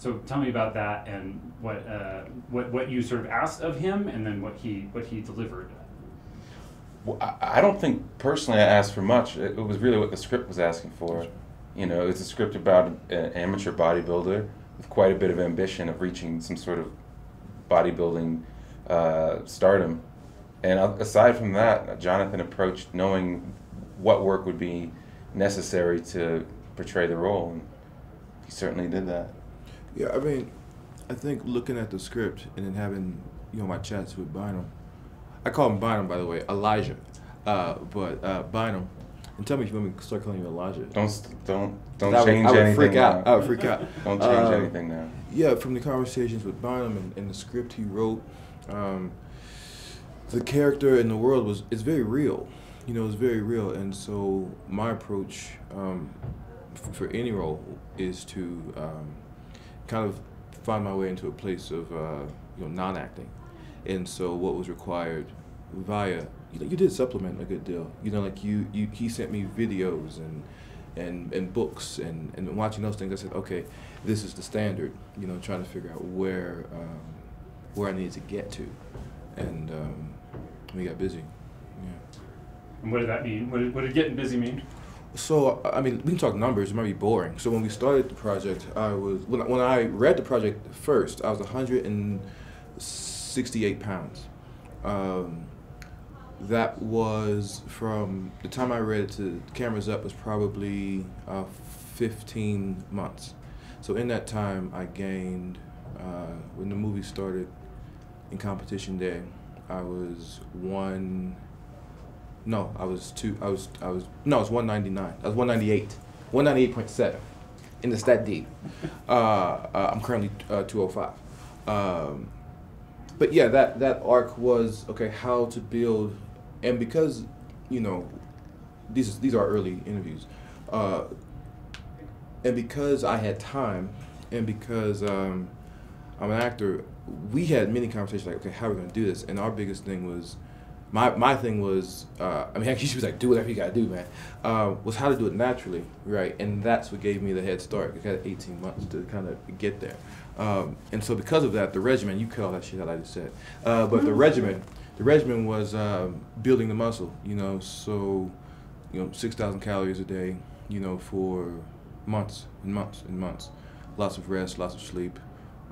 so tell me about that and what uh, what what you sort of asked of him, and then what he what he delivered. Well, I, I don't think personally I asked for much. It, it was really what the script was asking for. You know, it's a script about an amateur bodybuilder with quite a bit of ambition of reaching some sort of bodybuilding uh, stardom. And aside from that, Jonathan approached knowing what work would be necessary to portray the role, and he certainly did that. Yeah, I mean, I think looking at the script and then having you know my chats with Bynum, I call him Bynum by the way, Elijah, uh, but uh, Bynum. And tell me if you want me to start calling you Elijah. Don't don't don't change I would, I would freak now. out. I would freak out. don't change um, anything now. Yeah, from the conversations with Bynum and, and the script he wrote, um, the character in the world was it's very real. You know, it's very real, and so my approach um, for, for, any role is to um, kind of find my way into a place of uh, you know non-acting, and so what was required via you know you did supplement a good deal. You know, like you you he sent me videos and and and books and and watching those things. I said, okay, this is the standard. You know, trying to figure out where um, where I needed to get to, and um, we got busy. Yeah. And what did that mean? What did, what did getting busy mean? So I mean, we can talk numbers. It might be boring. So when we started the project, I was when when I read the project first, I was 168 pounds. Um, that was from the time I read it to cameras up was probably uh, 15 months. So in that time, I gained. Uh, when the movie started, in competition day, I was one no, I was two. I was I was no, I was one ninety nine. I was one ninety eight. One ninety eight point seven. In the stat D. Uh, uh, I'm currently uh, two oh five. Um, but yeah, that that arc was okay. How to build, and because you know, these these are early interviews, uh, and because I had time, and because um, I'm an actor, we had many conversations like, okay, how are we gonna do this? And our biggest thing was my my thing was, uh, I mean, actually she was like, do whatever you gotta do, man. Uh, was how to do it naturally, right? And that's what gave me the head start. I had 18 months to kind of get there. Um, and so because of that, the regimen, you call that shit out, I just said. Uh, but the regimen, the regimen was um, building the muscle, you know, so, you know, 6,000 calories a day, you know, for months and months and months. Lots of rest, lots of sleep.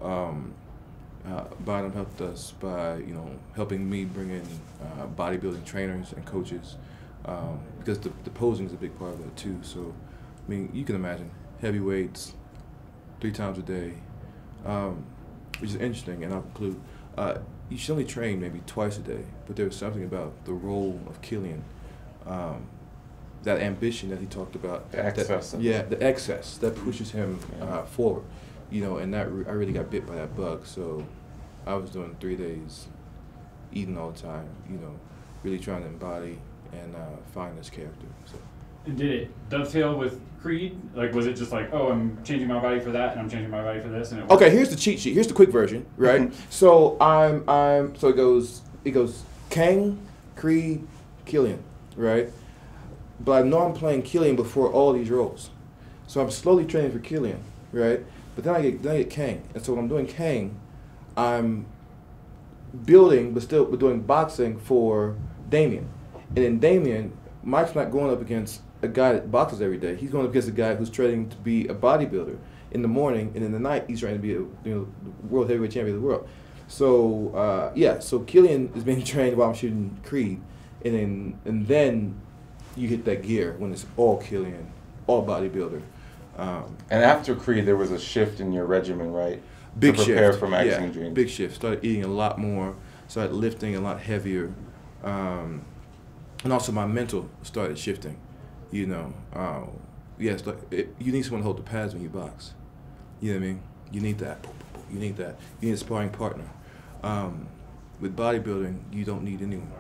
Um, uh, Bynum helped us by you know helping me bring in uh, bodybuilding trainers and coaches um, because the, the posing is a big part of that too. So, I mean, you can imagine heavy weights, three times a day, um, which is interesting. And I'll conclude, uh, you should only train maybe twice a day, but there was something about the role of Killian, um, that ambition that he talked about. The excess. That, yeah, the excess that pushes him uh, forward you know, and that re- I really got bit by that bug. So I was doing three days, eating all the time. You know, really trying to embody and uh, find this character. So. And did it dovetail with Creed? Like, was it just like, oh, I'm changing my body for that, and I'm changing my body for this, and it. okay, here's the cheat sheet. Here's the quick version, right? so I'm I'm so it goes it goes Kang, Creed, Killian, right? But I know I'm playing Killian before all these roles, so I'm slowly training for Killian, right? But then I get then I get Kang, and so when I'm doing Kang, I'm building but still but doing boxing for Damian, and in Damian, Mike's not going up against a guy that boxes every day. He's going up against a guy who's training to be a bodybuilder in the morning, and in the night he's trying to be a you know world heavyweight champion of the world. So uh, yeah, so Killian is being trained while I'm shooting Creed, and then and then you hit that gear when it's all Killian, all bodybuilder. Um, and after Creed, there was a shift in your regimen, right? Big to prepare shift. for Magazine yeah, Dreams. Big shift. Started eating a lot more. Started lifting a lot heavier, um, and also my mental started shifting. You know, uh, yes, like it, you need someone to hold the pads when you box. You know what I mean? You need that. You need that. You need a sparring partner. Um, with bodybuilding, you don't need anyone.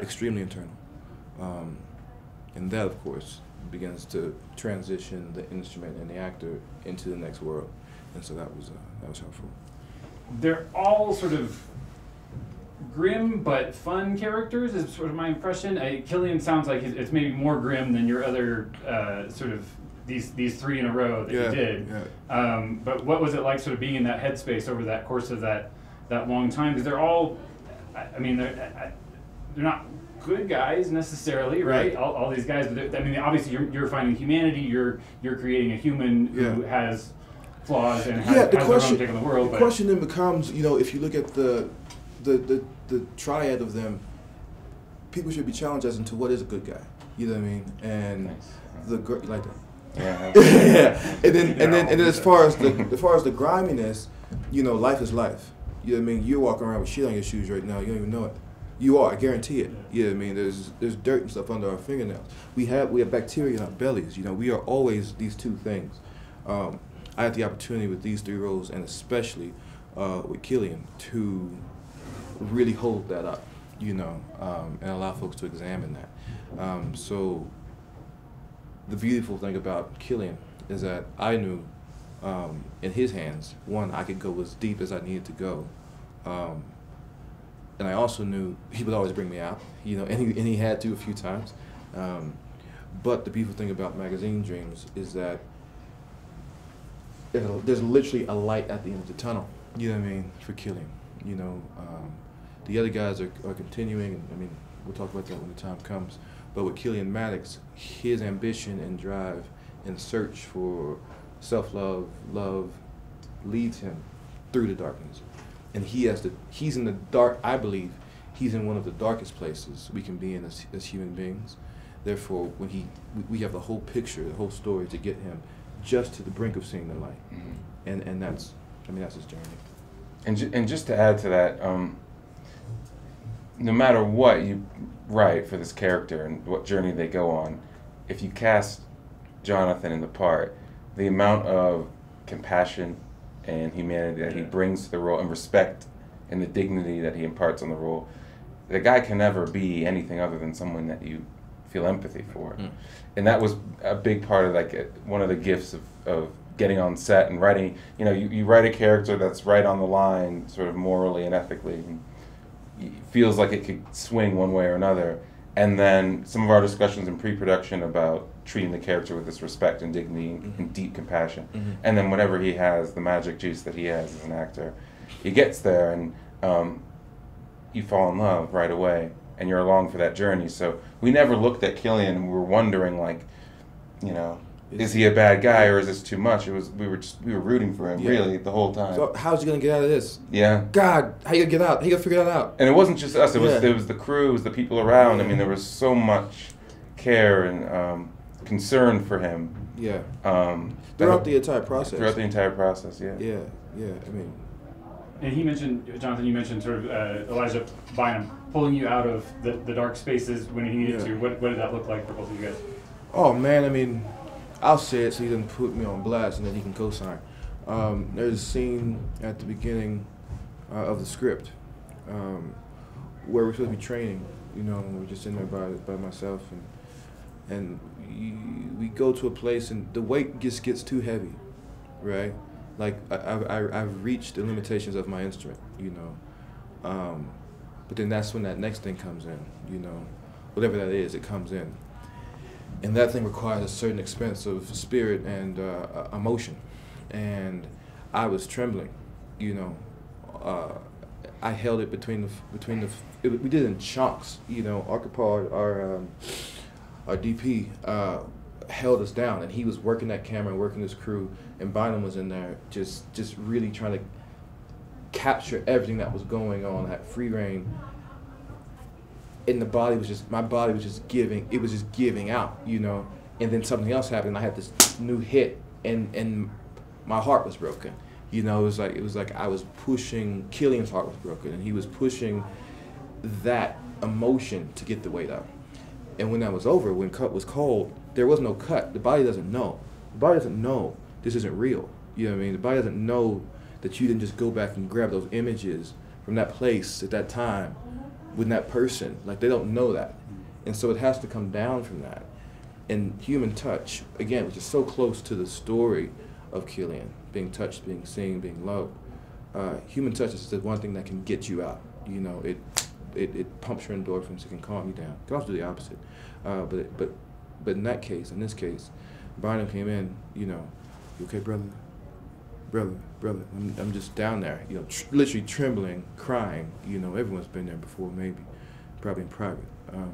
Extremely internal. Um, and that, of course, begins to transition the instrument and the actor into the next world, and so that was uh, that was helpful. They're all sort of grim but fun characters is sort of my impression. I, Killian sounds like it's maybe more grim than your other uh, sort of these these three in a row that Yeah, you did. yeah. Um, but what was it like, sort of being in that headspace over that course of that that long time? Because they're all, I, I mean, they're I, they're not good guys necessarily, right? Right. All, all these guys, but I mean, obviously you're you're finding humanity. You're you're creating a human who Yeah. has flaws and has, yeah, the has question, their own take on the world. the but question then becomes, you know, if you look at the, the, the, the triad of them, people should be challenged as into what is a good guy. You know what I mean? And Nice. the gr- like that. Yeah. yeah, and then and then and then as far as the as far as the griminess, you know, life is life. You know what I mean? You're walking around with shit on your shoes right now. You don't even know it. You are, I guarantee it. Yeah, I mean? There's there's dirt and stuff under our fingernails. We have we have bacteria in our bellies. You know, we are always these two things. Um, I had the opportunity with these three roles, and especially uh, with Killian, to really hold that up. You know, um, and allow folks to examine that. Um, so the beautiful thing about Killian is that I knew um, in his hands, one, I could go as deep as I needed to go. And I also knew he would always bring me out, you know, and he, and he had to a few times. Um, but the beautiful thing about Magazine Dreams is that there's, literally a light at the end of the tunnel, you know what I mean, for Killian. You know, um, the other guys are, are continuing, and I mean, we'll talk about that when the time comes. But with Killian Maddox, his ambition and drive and search for self love, love, leads him through the darkness. And he has to, he's in the dark, I believe, he's in one of the darkest places we can be in as, as human beings. Therefore, when he, we- have the whole picture, the whole story to get him just to the brink of seeing the light. Mhm. And, and that's, I mean, that's his journey. And, ju- and just to add to that, um, no matter what you write for this character and what journey they go on, if you cast Jonathan in the part, the amount of compassion and humanity that he brings to the role and respect and the dignity that he imparts on the role, the guy can never be anything other than someone that you feel empathy for. Mm. And that was a big part of like one of the gifts of, of getting on set and writing. You know, you, you write a character that's right on the line, sort of morally and ethically, and feels like it could swing one way or another. And then some of our discussions in pre-production about treating the character with this respect and dignity and, and deep compassion. Mhm. And then whenever he has the magic juice that he has as an actor, he gets there and um, you fall in love right away and you're along for that journey. So we never looked at Killian and we were wondering like, you know, is he a bad guy or is this too much? It was we were just we were rooting for him Yeah. really the whole time. So how's he gonna get out of this? yeah. God, how you gonna get out? How you gonna figure that out? And it wasn't just us. It was it was the crew, it was the people around. I mean, there was so much care and um, concern for him Yeah. um, Throughout the entire process. Throughout the entire process, yeah. Yeah, yeah. I mean, And he mentioned, Jonathan, you mentioned sort of uh, Elijah Bynum pulling you out of the, the dark spaces when he needed Yeah. to. What, what did that look like for both of you guys? oh man, I mean, I'll say it so he doesn't put me on blast and then he can co-sign. Um, there's a scene at the beginning uh, of the script um, where we're supposed to be training. You know, and we're just in there by by myself and and you, we go to a place and the weight just gets too heavy, right? Like I, I, I've reached the limitations of my instrument, you know. Um, but then that's when that next thing comes in, you know. Whatever that is, it comes in. And that thing requires a certain expense of spirit and uh, emotion. And I was trembling, you know. Uh, I held it between the, between the, it, we did it in chunks, you know. Archipel, our, um, our DP, uh, held us down and he was working that camera and working his crew and Bynum was in there just just really trying to capture everything that was going on at free reign. And the body was just my body was just giving it was just giving out you know? And then something else happened i had this new hit and and my heart was broken. You know it was like it was like i was pushing killian's heart was broken and he was pushing that emotion to get the weight up and when that was over when cut was called there was no cut the body doesn't know the body doesn't know this isn't real you know what i mean the body doesn't know that you didn't just go back and grab those images from that place at that time with that person. Like they don't know that. And so it has to come down from that. And human touch, again, which is so close to the story of Killian, being touched, being seen, being loved. Uh, human touch is the one thing that can get you out. You know, it it, it pumps your endorphins, it can calm you down. It can also do the opposite. Uh, but but but in that case, in this case, Bynum came in, you know, you okay, brother? Brother, brother. I'm, I'm just down there, you know, tr- literally trembling, crying. You know, everyone's been there before, maybe, probably in private. Um,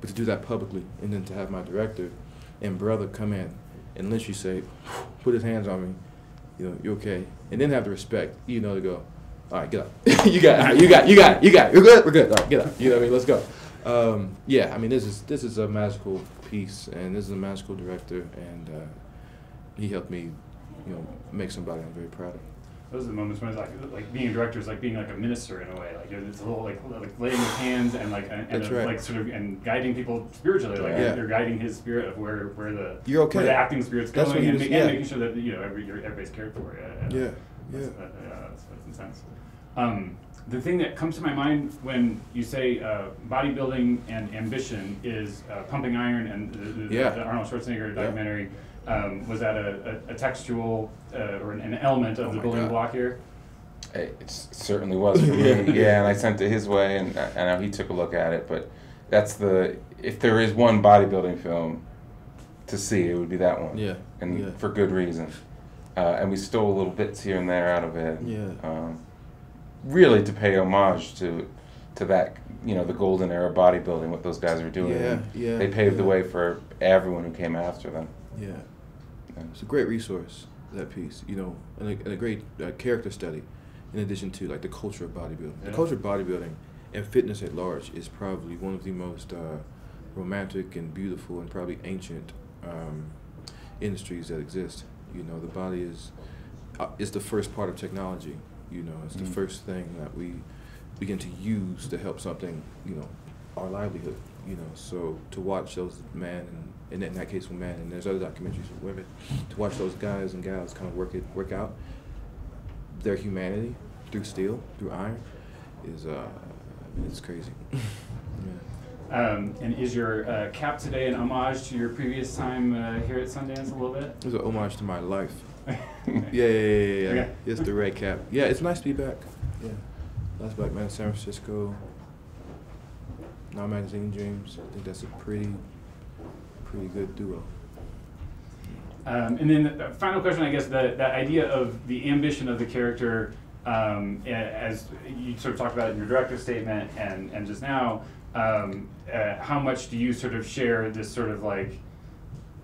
but to do that publicly, and then to have my director and brother come in and literally say, put his hands on me, you know, you okay? And then have the respect, you know, to go, all right, get up. you got, it, you got, it, you got, it, you got, you're good, we're good. All right, get up. You know what I mean? Let's go. Um, yeah, I mean, this is this is a magical piece, and this is a magical director, and uh, he helped me, you know, make somebody I'm very proud of. Those are the moments when it's like like being a director is like being like a minister in a way. Like it's a whole like like laying with hands and like and, and right. like sort of and guiding people spiritually. Like Yeah. you're guiding his spirit of where where the You're okay. where the acting spirit's That's going and, was- and yeah. making sure that you know every everybody's cared for. Yeah, Yeah, That's, yeah. that, yeah, that's, that's intense. Um, the thing that comes to my mind when you say uh, bodybuilding and ambition is uh, Pumping Iron and the, the, Yeah. the Arnold Schwarzenegger Yeah. documentary. Um, was that a, a, a textual uh, or an, an element of Oh the building God. block here? It it certainly was for me. yeah, and I sent it his way, and I I know he took a look at it. But that's the if there is one bodybuilding film to see, it would be that one. Yeah, and yeah. for good reason. Uh, and we stole little bits here and there out of it. Yeah. Um, really to pay homage to to that you know the golden era bodybuilding, what those guys were doing. Yeah, yeah, They paved the way for everyone who came after them. Yeah. Yeah. It's a great resource, that piece, you know, and a, and a great uh, character study in addition to like the culture of bodybuilding. The culture of bodybuilding and fitness at large is probably one of the most uh, romantic and beautiful and probably ancient um, industries that exist. You know, the body is uh, is the first part of technology. You know, it's the Mhm. first thing that we begin to use to help something. You know, our livelihood. You know, so to watch those men and, and in that case, with men, and there's other documentaries with women, to watch those guys and gals kind of work it work out their humanity through steel, through iron, is uh, it's crazy. yeah. Um, and is your uh, cap today an homage to your previous time uh, here at Sundance a little bit? It's an homage to my life. Yeah, yeah, yeah, yeah. yeah. Okay. It's the red cap. Yeah, it's nice to be back. Yeah, last Black Man in San Francisco. Now Magazine Dreams. I think that's a pretty, pretty good duo. Um, and then the final question, I guess, the, that idea of the ambition of the character, um, as you sort of talked about in your director's statement and, and just now, um, uh, how much do you sort of share this sort of like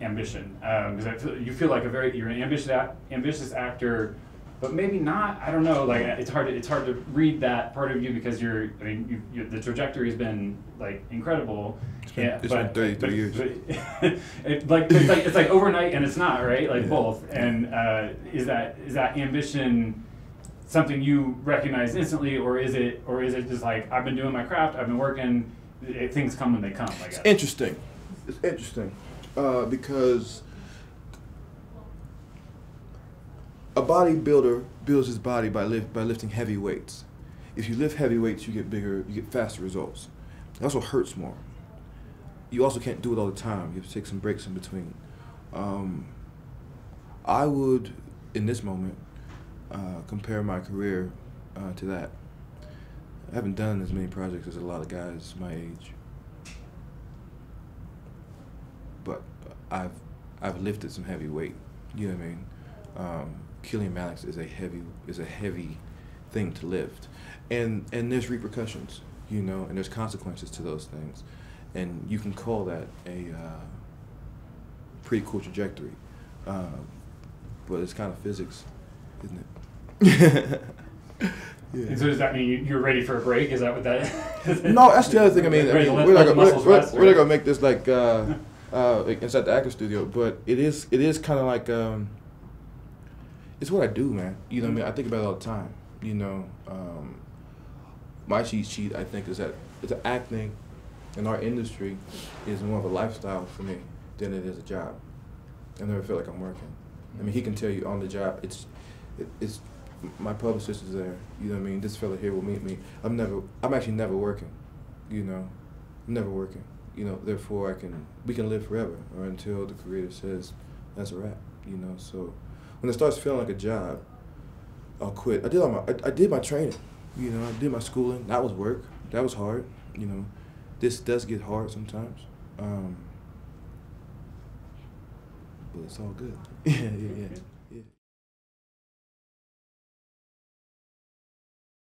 ambition? Because feel, you feel like a very you're an ambitious ambitious actor, but maybe not. I don't know. Like it's hard to, it's hard to read that part of you because you're. I mean, you, you, the trajectory has been like incredible. It's been- yeah, it's been but, 33 but- years. but- it, like it's like it's like overnight and it's not right. Like Yeah. both. And uh, is that is that ambition? Something you recognize instantly, or is it, or is it just like I've been doing my craft, I've been working, it, things come when they come? I guess. It's interesting. It's interesting uh, because a bodybuilder builds his body by lift, by lifting heavy weights. If you lift heavy weights, you get bigger, you get faster results. It also hurts more. You also can't do it all the time. You have to take some breaks in between. Um, I would, in this moment, uh, compare my career uh, to that. I haven't done as many projects as a lot of guys my age. but I've I've lifted some heavy weight. You know what I mean? Um, Killian is a heavy is a heavy thing to lift, and and there's repercussions, you know, and there's consequences to those things, and you can call that a uh, pretty cool trajectory, um, but it's kind of physics, isn't it? And so does that mean you- you're ready for a break? Is that what that? No, that's the other thing. I mean, I mean we're, gonna, we're, we're, we're not gonna make this like uh, uh, like inside the actor studio, but it is it is kind of like um, it's what I do, man. You know, what I mean, I think about it all the time. You know, um, my cheat sheet I think is that it's acting in our industry is more of a lifestyle for me than it is a job. I never feel like I'm working. I mean, he can tell you on the job. It's it, it's my publicist is there. You know what I mean? This fella here will meet me. I'm never. I'm actually never working. You know, I'm never working. You know, therefore I can we can live forever or until the creator says that's a wrap. You know, so when it starts feeling like a job, I'll quit. I did all my I, I did my training. You know, I did my schooling. That was work. That was hard. You know, this does get hard sometimes. Um, but it's all good. yeah, yeah, yeah.